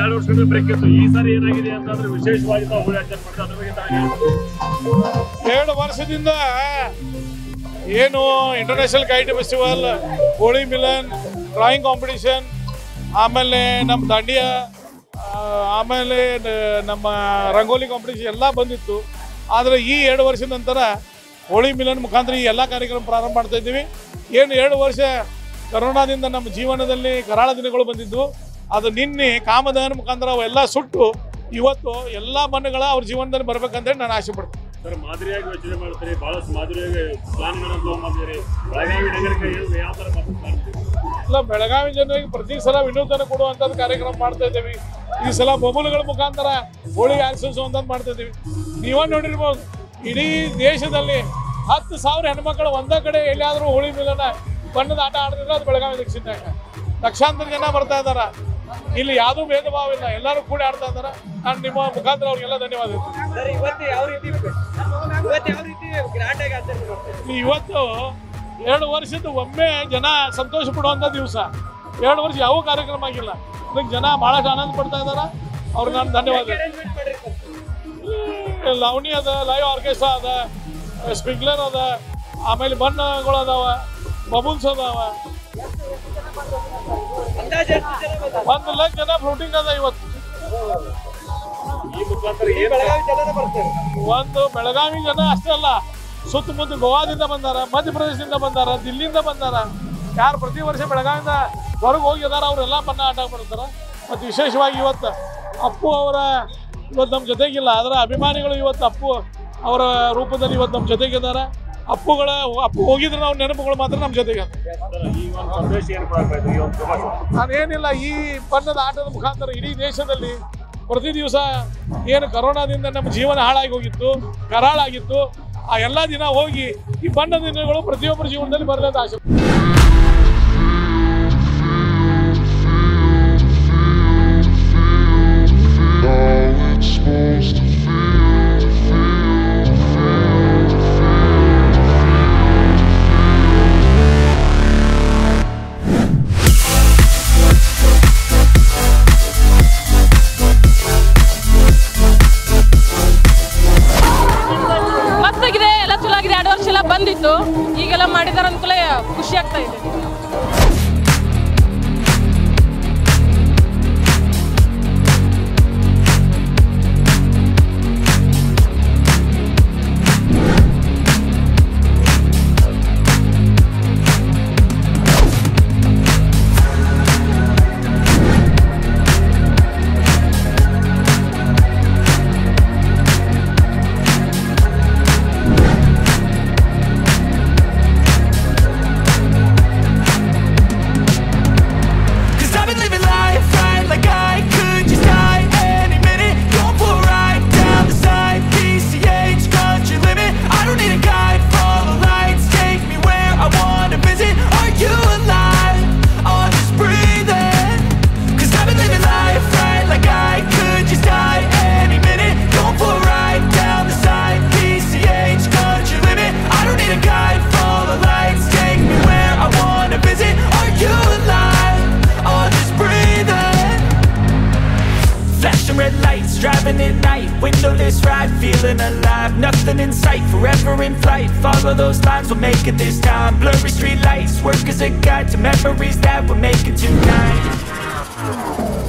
ಎರಡು ವರ್ಷಗಳ ಬ್ರೇಕ್ ಇತ್ತು. ಈ ಸಾರಿ ಏನಾಗಿದೆ ಅಂತಂದ್ರೆ ವಿಶೇಷವಾಗಿ ನಾವು ಹೋಳಿ ಆಚರಣೆ ಮಾಡ್ತಾ ಅದ್ರ ಎರಡು ವರ್ಷದಿಂದ ಏನು international kite festival Holi Milan drawing competition ಆಮೇಲೆ ನಮ್ಮ ದಾಂಡಿಯಾ ಆಮೇಲೆ ನಮ್ಮ ರಂಗೋಲಿ ಕಾಂಪಿಟೇಷನ್ ಎಲ್ಲ ಬಂದಿತ್ತು. ಆದರೆ ಈ ಎರಡು ವರ್ಷದ ನಂತರ ಹೋಳಿ ಮಿಲನ್ ಮುಖಾಂತರ ಈ ಎಲ್ಲ ಕಾರ್ಯಕ್ರಮ ಪ್ರಾರಂಭ ಮಾಡ್ತಾ ಇದ್ದೀವಿ. ಏನು ಎರಡು ವರ್ಷ ಕರೋನಾದಿಂದ ನಮ್ಮ ಜೀವನದಲ್ಲಿ ಕರಾಳ ದಿನಗಳು ಬಂದಿದ್ದು ಅದು ನಿನ್ನೆ ಕಾಮದಾನ ಮುಖಾಂತರ ಅವೆಲ್ಲ ಸುಟ್ಟು ಇವತ್ತು ಎಲ್ಲ ಮಣ್ಣುಗಳ ಅವ್ರ ಜೀವನದಲ್ಲಿ ಬರ್ಬೇಕಂತೇಳಿ ನಾನು ಆಸೆ ಪಡ್ತೀನಿ. ಸರ್ ಮಾದರಿಯಾಗಿ ಯೋಚನೆ ಮಾಡ್ತೀರಿ ಬಹಳಷ್ಟು ಮಾದರಿಯಾಗಿ ಪ್ಲಾನ್ಗಳನ್ನು ತಗೊಂಡ್ಬಂದಿರಿ ಬೆಳಗಾವಿ ನಗರಕ್ಕೆ ಏನು ಯಾವ ಥರ ಇಲ್ಲ ಬೆಳಗಾವಿ ಜನರಿಗೆ ಪ್ರತಿ ಸಲ ವಿನೂತನ ಕೊಡುವಂಥದ್ದು ಕಾರ್ಯಕ್ರಮ ಮಾಡ್ತಾ ಇದ್ದೀವಿ. ಈ ಸಲ ಬಬುಲ್ಗಳ ಮುಖಾಂತರ ಹೋಳಿ ಆರಿಸುವಂಥದ್ದು ಮಾಡ್ತಾ ಇದ್ದೀವಿ. ನೀವೇ ನೋಡಿರ್ಬೋದು ಇಡೀ ದೇಶದಲ್ಲಿ ಹತ್ತು ಸಾವಿರ ಹೆಣ್ಮಕ್ಳು ಒಂದೇ ಕಡೆ ಎಲ್ಲಿಯಾದರೂ ಹೋಳಿ ಮಿಲನ ಬಣ್ಣದ ಆಟ ಆಡ್ತಿದ್ರೆ ಅದು ಬೆಳಗಾವಿ ದಕ್ಷಿಣ ಲಕ್ಷಾಂತರ ಜನ ಬರ್ತಾ ಇದಾರ ಇಲ್ಲಿ ಯಾವುದೂ ಭೇದ ಭಾವ ಇಲ್ಲ. ಎಲ್ಲರೂ ಕೂಡ ಆಡ್ತಾ ಇದ್ದಾರೆ. ನಾನು ನಿಮ್ಮ ಮುಖಾಂತರ ಅವ್ರಿಗೆಲ್ಲ ಧನ್ಯವಾದ ಇವತ್ತು ಎರಡು ವರ್ಷದ ಒಮ್ಮೆ ಜನ ಸಂತೋಷ ಪಡುವಂಥ ದಿವಸ. ಎರಡು ವರ್ಷ ಯಾವ ಕಾರ್ಯಕ್ರಮ ಆಗಿಲ್ಲ. ಅದಕ್ಕೆ ಜನ ಬಹಳಷ್ಟು ಆನಂದ ಪಡ್ತಾ ಇದಾರ ಅವ್ರಿಗೆ ನಾನು ಧನ್ಯವಾದ ಲವಣಿ ಅದ ಲೈವ್ ಆರ್ಕೆಸ್ಟ್ರಾ ಅದ ಸ್ಪ್ರಿಂಕ್ಲರ್ ಅದ ಆಮೇಲೆ ಬಣ್ಣಗಳು ಅದಾವ ಬಬುಲ್ಸ್ ಅದಾವ. ಒಂದು ಲಕ್ಷ ಜನ ಫ್ಲೋಟಿಂಗ್ ಅದ ಇವತ್ತು. ಒಂದು ಬೆಳಗಾವಿ ಜನ ಅಷ್ಟೇ ಅಲ್ಲ ಸುತ್ತಮುತ್ತ ಗೋವಾದಿಂದ ಬಂದಾರ ಮಧ್ಯಪ್ರದೇಶದಿಂದ ಬಂದಾರ ದಿಲ್ಲಿಯಿಂದ ಬಂದಾರ. ಯಾರು ಪ್ರತಿ ವರ್ಷ ಬೆಳಗಾವಿಂದ ಹೊರಗೆ ಹೋಗಿದಾರ ಅವರೆಲ್ಲ ಬಣ್ಣ ಆಟ ಬರ್ತಾರ ಮತ್ತು ವಿಶೇಷವಾಗಿ ಇವತ್ತು ಅಪ್ಪು ಅವರ ಇವತ್ತು ನಮ್ಮ ಜೊತೆಗಿಲ್ಲ ಅದರ ಅಭಿಮಾನಿಗಳು ಇವತ್ತು ಅಪ್ಪು ಅವರ ರೂಪದಲ್ಲಿ ಇವತ್ತು ನಮ್ಮ ಜೊತೆಗಿದ್ದಾರೆ. ಅಪ್ಪುಗಳ ಅಪ್ಪು ಹೋಗಿದ್ರೆ ನಾವು ನೆನಪುಗಳು ಮಾತ್ರ ನಮ್ಮ ಜೊತೆಗೆ. ನಾನೇನಿಲ್ಲ ಈ ಬಣ್ಣದ ಆಟದ ಮುಖಾಂತರ ಇಡೀ ದೇಶದಲ್ಲಿ ಪ್ರತಿ ದಿವಸ ಏನು ಕರೋನಾದಿಂದ ನಮ್ಮ ಜೀವನ ಹಾಳಾಗಿ ಹೋಗಿತ್ತು, ಕರಾಳಾಗಿತ್ತು, ಆ ಎಲ್ಲ ದಿನ ಹೋಗಿ ಈ ಬಣ್ಣ ದಿನಗಳು ಪ್ರತಿಯೊಬ್ಬರ ಜೀವನದಲ್ಲಿ ಬರಲಂತ ಆಶೆ ಬಂದಿತ್ತು ಈಗೆಲ್ಲ ಮಾಡಿದಾರ ಅನುಕೂಲ ಖುಷಿ ಆಗ್ತಾ ಇದೆ. Windowless ride, feeling alive. Nothing in sight, forever in flight. Follow those lines, we'll make it this time. Blurry street lights, work as a guide To memories that we're making tonight